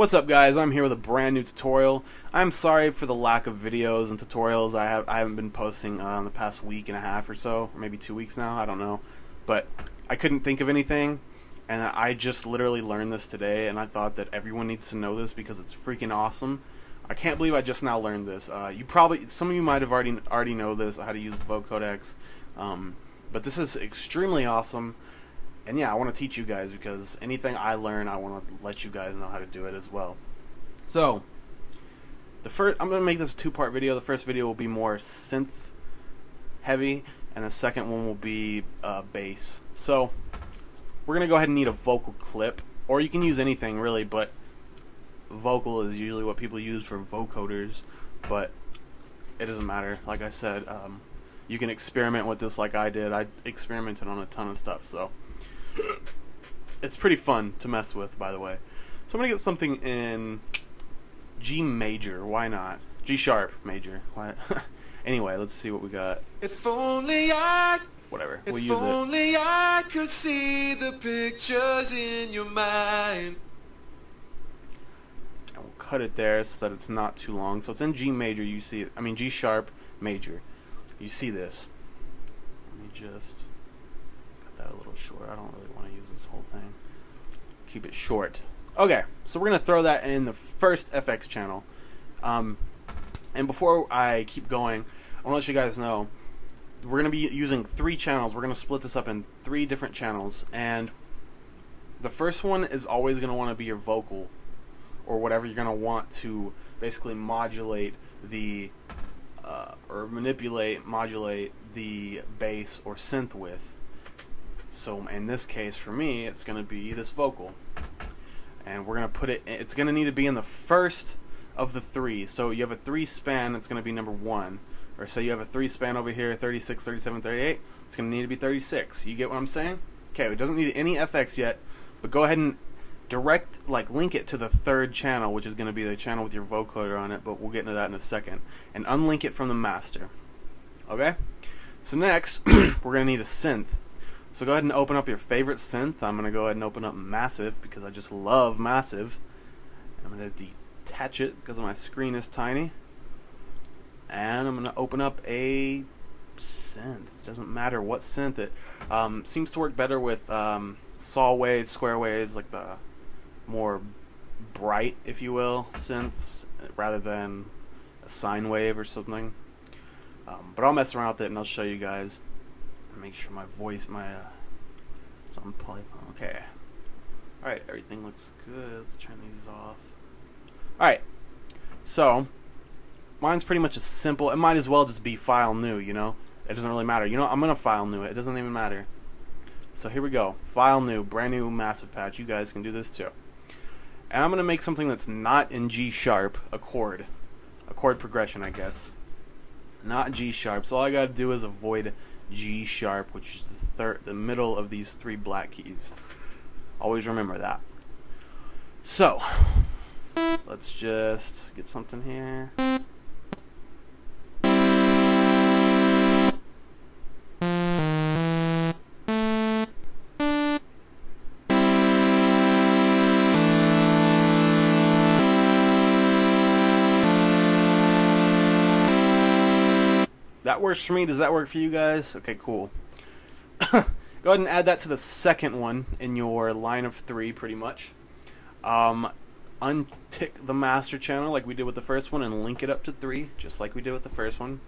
What's up guys, I'm here with a brand new tutorial. I'm sorry for the lack of videos and tutorials I, have, I haven't been posting uh, the past week and a half or so, or maybe two weeks now, I don't know. But I couldn't think of anything, and I just literally learned this today, and I thought that everyone needs to know this because it's freaking awesome. I can't believe I just now learned this. Uh, you probably, some of you might have already already know this, how to use the vocodex, um, but this is extremely awesome and yeah, I want to teach you guys because anything I learn, I want to let you guys know how to do it as well. So, the first, I'm going to make this a two-part video. The first video will be more synth heavy, and the second one will be uh, bass. So, we're going to go ahead and need a vocal clip, or you can use anything really, but vocal is usually what people use for vocoders, but it doesn't matter. Like I said, um, you can experiment with this like I did. I experimented on a ton of stuff, so it's pretty fun to mess with, by the way. So I'm gonna get something in G major. Why not? G sharp major. Why? anyway, let's see what we got. If only I. Whatever. If we'll use only it. I could see the pictures in your mind. And we'll cut it there so that it's not too long. So it's in G major. You see it. I mean G sharp major. You see this. Let me just cut that a little short. I don't really want to this whole thing. Keep it short. Okay, so we're going to throw that in the first FX channel. Um, and before I keep going, I want to let you guys know we're going to be using three channels. We're going to split this up in three different channels. And the first one is always going to want to be your vocal or whatever you're going to want to basically modulate the uh, or manipulate, modulate the bass or synth with. So in this case, for me, it's going to be this vocal. And we're going to put it, it's going to need to be in the first of the three. So you have a three span, it's going to be number one. Or say you have a three span over here, 36, 37, 38, it's going to need to be 36. You get what I'm saying? Okay, it doesn't need any FX yet, but go ahead and direct, like link it to the third channel, which is going to be the channel with your vocoder on it, but we'll get into that in a second. And unlink it from the master. Okay? So next, we're going to need a synth. So go ahead and open up your favorite synth. I'm going to go ahead and open up Massive because I just love Massive. I'm going to detach it because my screen is tiny. And I'm going to open up a synth. It doesn't matter what synth it um, seems to work better with um, saw waves, square waves, like the more bright, if you will, synths rather than a sine wave or something. Um, but I'll mess around with it and I'll show you guys make sure my voice, my, uh, on polyphone. Okay. Alright, everything looks good. Let's turn these off. Alright. So, mine's pretty much as simple. It might as well just be file new, you know? It doesn't really matter. You know, I'm going to file new it. It doesn't even matter. So here we go. File new, brand new massive patch. You guys can do this too. And I'm going to make something that's not in G sharp, a chord. A chord progression, I guess. Not G sharp. So all I got to do is avoid G sharp, which is the third, the middle of these three black keys. Always remember that. So, let's just get something here. Works for me. Does that work for you guys? Okay, cool. Go ahead and add that to the second one in your line of three, pretty much. Um, untick the master channel like we did with the first one and link it up to three, just like we did with the first one.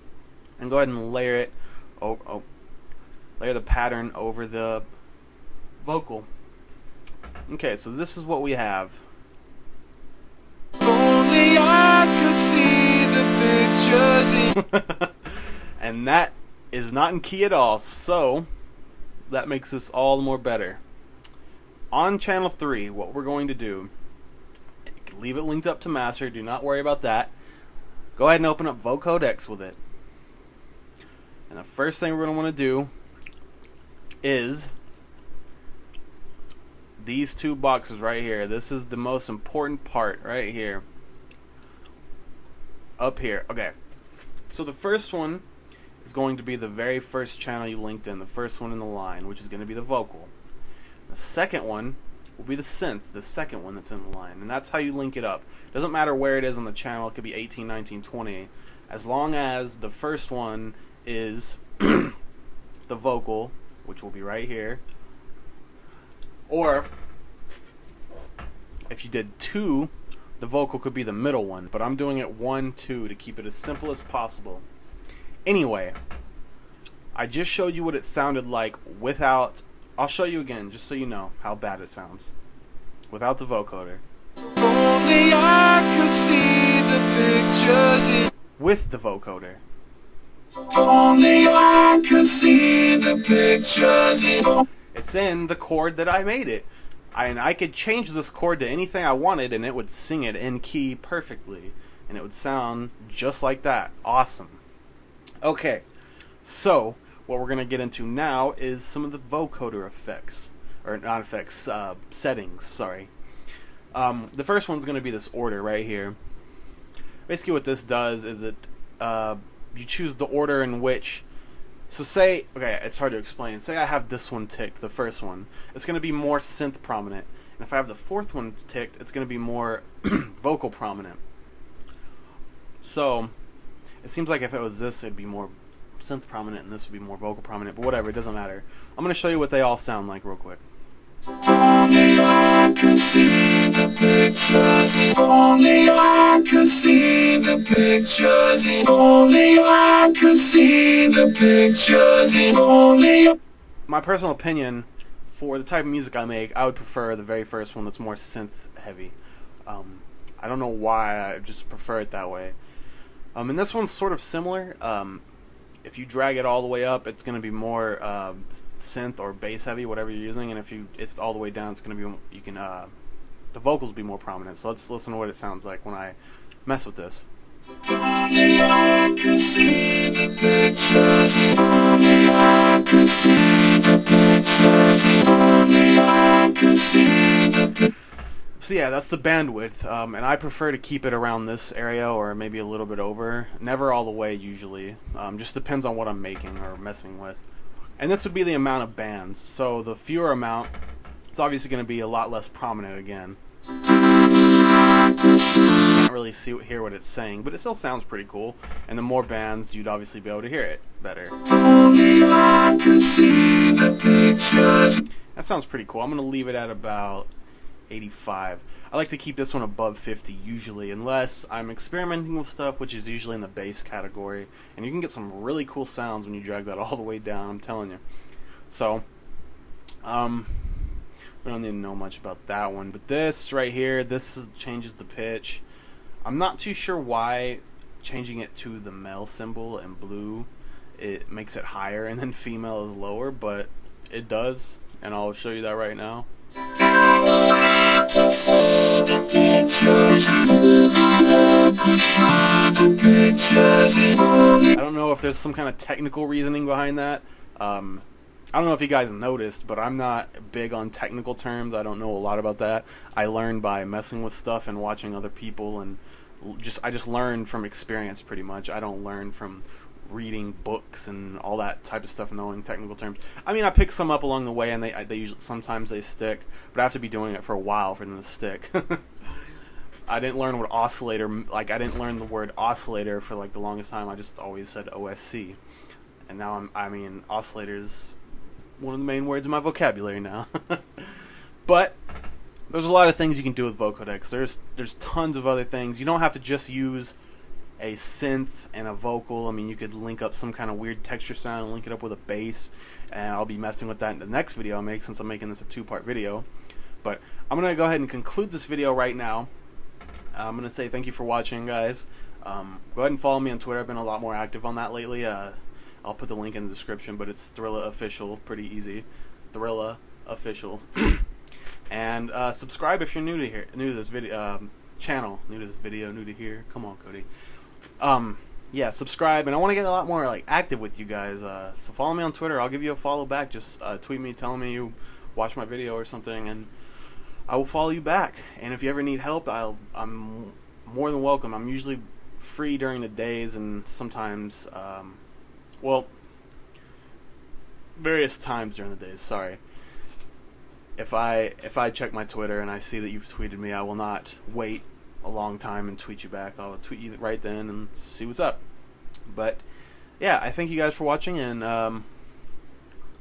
And go ahead and layer it, oh, oh, layer the pattern over the vocal. Okay, so this is what we have. and that is not in key at all, so that makes this all the more better. On channel 3, what we're going to do, leave it linked up to master, do not worry about that. Go ahead and open up Vocodex with it. And the first thing we're going to want to do is these two boxes right here. This is the most important part right here. Up here. Okay. So the first one is going to be the very first channel you linked in, the first one in the line, which is going to be the vocal. The second one will be the synth, the second one that's in the line, and that's how you link it up. Doesn't matter where it is on the channel. It could be 18, 19, 20, as long as the first one is the vocal, which will be right here, or if you did two, the vocal could be the middle one, but I'm doing it one, two to keep it as simple as possible. Anyway, I just showed you what it sounded like without. I'll show you again, just so you know how bad it sounds without the vocoder. Only I could see the pictures in. With the vocoder. Only I could see the pictures in. It's in the chord that I made it. I, and I could change this chord to anything I wanted, and it would sing it in key perfectly, and it would sound just like that. Awesome. Okay, so what we're gonna get into now is some of the vocoder effects, or not effects, uh, settings. Sorry. Um, the first one's gonna be this order right here. Basically, what this does is it uh, you choose the order in which so say, okay, it's hard to explain. Say I have this one ticked, the first one. It's going to be more synth prominent. And if I have the fourth one ticked, it's going to be more vocal prominent. So, it seems like if it was this, it'd be more synth prominent and this would be more vocal prominent. But whatever, it doesn't matter. I'm going to show you what they all sound like real quick. Only I see the pictures in. Only I could see the pictures in. Only I could see the pictures in. Only. My personal opinion, for the type of music I make, I would prefer the very first one that's more synth heavy. Um, I don't know why, I just prefer it that way. Um, and this one's sort of similar. Um, if you drag it all the way up, it's going to be more uh, synth or bass heavy, whatever you're using. And if you if it's all the way down, it's going to be you can uh, the vocals will be more prominent. So let's listen to what it sounds like when I mess with this. So yeah, that's the bandwidth, um, and I prefer to keep it around this area or maybe a little bit over. Never all the way usually. Um, just depends on what I'm making or messing with. And this would be the amount of bands. So the fewer amount, it's obviously going to be a lot less prominent again. Can't really see hear what it's saying, but it still sounds pretty cool. And the more bands, you'd obviously be able to hear it better. Only I could see the pictures. That sounds pretty cool. I'm going to leave it at about 85. I like to keep this one above 50 usually, unless I'm experimenting with stuff, which is usually in the bass category. And you can get some really cool sounds when you drag that all the way down, I'm telling you. So, um, we don't to know much about that one. But this right here, this is, changes the pitch. I'm not too sure why changing it to the male symbol in blue it makes it higher and then female is lower, but it does, and I'll show you that right now. I don't know if there's some kind of technical reasoning behind that. Um, I don't know if you guys noticed, but I'm not big on technical terms. I don't know a lot about that. I learn by messing with stuff and watching other people, and just I just learn from experience pretty much. I don't learn from reading books and all that type of stuff, knowing technical terms. I mean, I pick some up along the way, and they they usually sometimes they stick, but I have to be doing it for a while for them to stick. I didn't learn what oscillator like I didn't learn the word oscillator for like the longest time. I just always said OSC, and now I'm I mean oscillators one of the main words in my vocabulary now. but there's a lot of things you can do with vocodex. There's there's tons of other things. You don't have to just use a synth and a vocal. I mean, you could link up some kind of weird texture sound link it up with a bass. And I'll be messing with that in the next video I make since I'm making this a two-part video. But I'm gonna go ahead and conclude this video right now. I'm gonna say thank you for watching, guys. Um, go ahead and follow me on Twitter. I've been a lot more active on that lately. Uh, I'll put the link in the description, but it's Thrilla Official, pretty easy. Thrilla Official. and uh, subscribe if you're new to here, new to this video um, channel, new to this video, new to here. Come on, Cody. Um, yeah, subscribe, and I want to get a lot more like active with you guys. Uh, so follow me on Twitter. I'll give you a follow back. Just uh, tweet me, telling me you watch my video or something, and I will follow you back. And if you ever need help, I'll I'm more than welcome. I'm usually free during the days, and sometimes, um, well, various times during the days. Sorry. if I if I check my Twitter and I see that you've tweeted me, I will not wait a long time and tweet you back. I'll tweet you right then and see what's up. But yeah, I thank you guys for watching and um,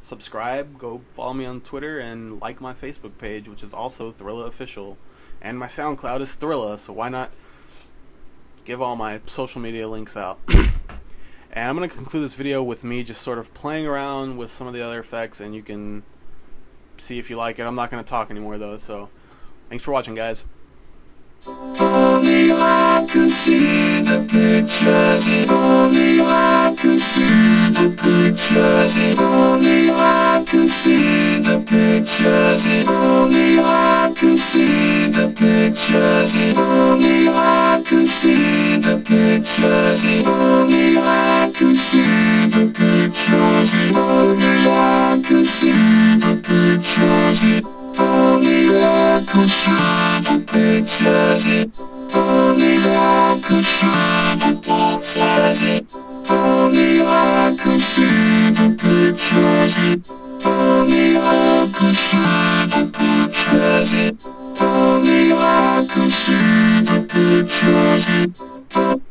subscribe. Go follow me on Twitter and like my Facebook page, which is also Thrilla Official, and my SoundCloud is Thrilla. So why not give all my social media links out? and I'm gonna conclude this video with me just sort of playing around with some of the other effects, and you can see if you like it. I'm not gonna talk anymore though. So thanks for watching, guys. Only I can see the pictures, if only I can see the pictures, if only I can see the pictures, if only I can see the pictures, if only I can see the pictures, if only I can see the pictures, if only I can see the pictures, if only I can see the pictures, if only i could see the pictures only i could see the pictures only i could see the you.